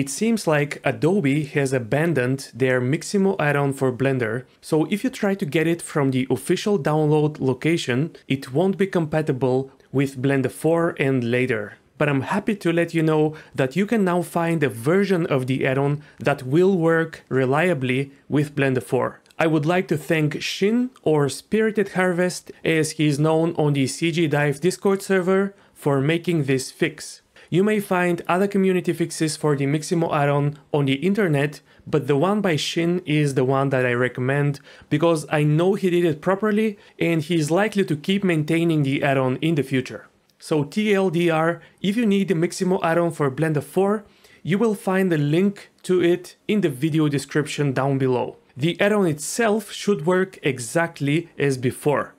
it seems like Adobe has abandoned their Mixamo add-on for Blender, so if you try to get it from the official download location, it won't be compatible with Blender 4 and later. But I'm happy to let you know that you can now find a version of the add-on that will work reliably with Blender 4. I would like to thank Xin or Spirited Harvest as he is known on the CG Dive Discord server for making this fix. You may find other community fixes for the Mixamo add-on on the internet, but the one by Xin is the one that I recommend because I know he did it properly and he is likely to keep maintaining the add-on in the future. So TLDR, if you need the Mixamo add-on for Blender 4, you will find the link to it in the video description down below. The add-on itself should work exactly as before.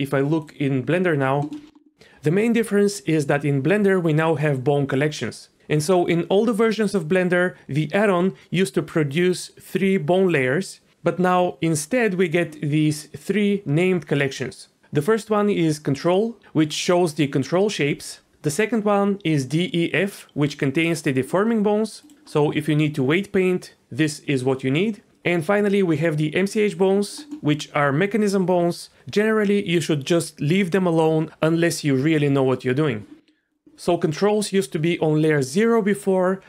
If I look in Blender now, the main difference is that in Blender we now have bone collections. And so in older versions of Blender, the add-on used to produce three bone layers, but now instead we get these three named collections. The first one is control, which shows the control shapes. The second one is DEF, which contains the deforming bones. So if you need to weight paint, this is what you need. And finally, we have the MCH bones, which are mechanism bones. Generally, you should just leave them alone unless you really know what you're doing. So controls used to be on layer 0 before,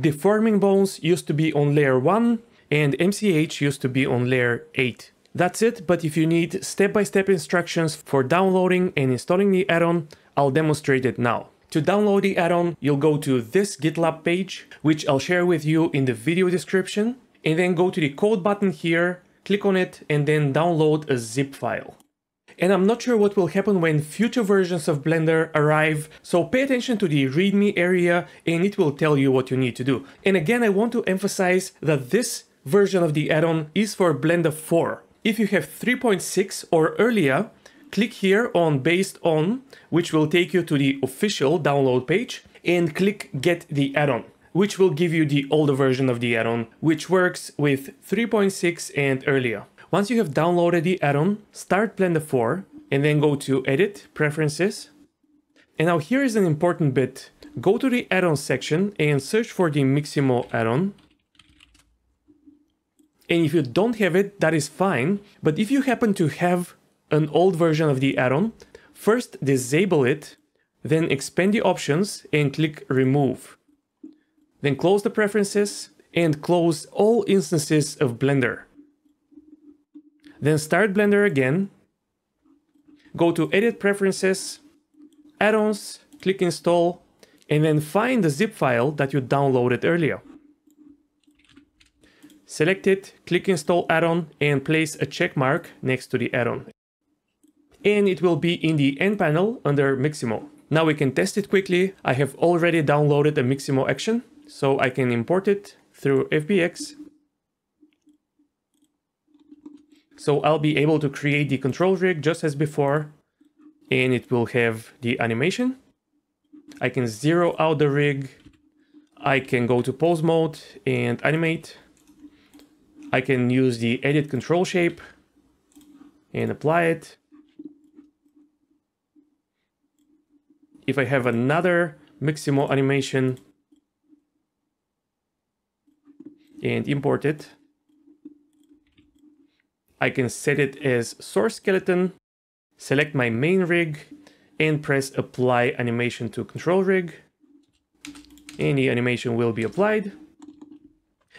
deforming bones used to be on layer 1, and MCH used to be on layer 8. That's it, but if you need step-by-step -step instructions for downloading and installing the add-on, I'll demonstrate it now. To download the add-on, you'll go to this GitLab page, which I'll share with you in the video description and then go to the code button here, click on it, and then download a zip file. And I'm not sure what will happen when future versions of Blender arrive, so pay attention to the README area and it will tell you what you need to do. And again, I want to emphasize that this version of the add-on is for Blender 4. If you have 3.6 or earlier, click here on Based On, which will take you to the official download page, and click Get the add-on which will give you the older version of the add-on, which works with 3.6 and earlier. Once you have downloaded the add-on, start Blender 4 and then go to Edit, Preferences. And now here is an important bit. Go to the add-on section and search for the Mixamo add-on. And if you don't have it, that is fine. But if you happen to have an old version of the add-on, first disable it, then expand the options and click Remove. Then close the preferences and close all instances of Blender. Then start Blender again. Go to Edit Preferences, Add-ons, click Install, and then find the zip file that you downloaded earlier. Select it, click Install Add-on, and place a check mark next to the add-on. And it will be in the N panel under Mixamo. Now we can test it quickly. I have already downloaded a Mixamo action. So I can import it through FBX. So I'll be able to create the control rig just as before, and it will have the animation. I can zero out the rig. I can go to pose mode and animate. I can use the edit control shape and apply it. If I have another Mixamo animation, and import it. I can set it as source skeleton, select my main rig, and press apply animation to control rig. Any animation will be applied.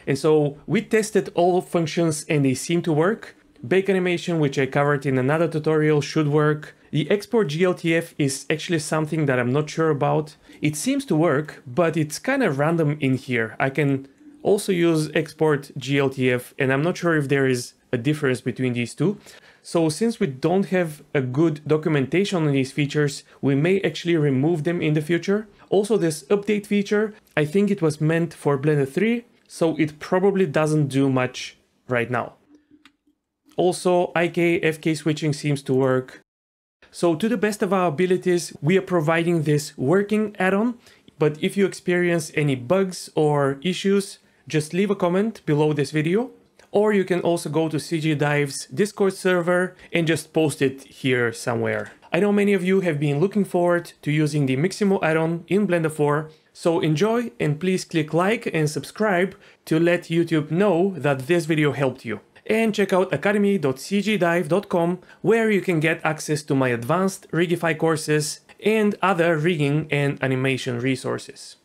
And so we tested all functions and they seem to work. Bake animation, which I covered in another tutorial, should work. The export GLTF is actually something that I'm not sure about. It seems to work, but it's kind of random in here. I can also use export GLTF, and I'm not sure if there is a difference between these two. So since we don't have a good documentation on these features, we may actually remove them in the future. Also this update feature, I think it was meant for Blender 3, so it probably doesn't do much right now. Also, IK, FK switching seems to work. So to the best of our abilities, we are providing this working add-on, but if you experience any bugs or issues, just leave a comment below this video or you can also go to CG Dive's Discord server and just post it here somewhere. I know many of you have been looking forward to using the Mixamo add-on in Blender 4, so enjoy and please click like and subscribe to let YouTube know that this video helped you. And check out academy.cgdive.com where you can get access to my advanced Rigify courses and other rigging and animation resources.